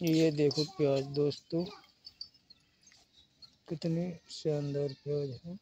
ये देखो प्याज दोस्तों कितने शानदार प्याज है।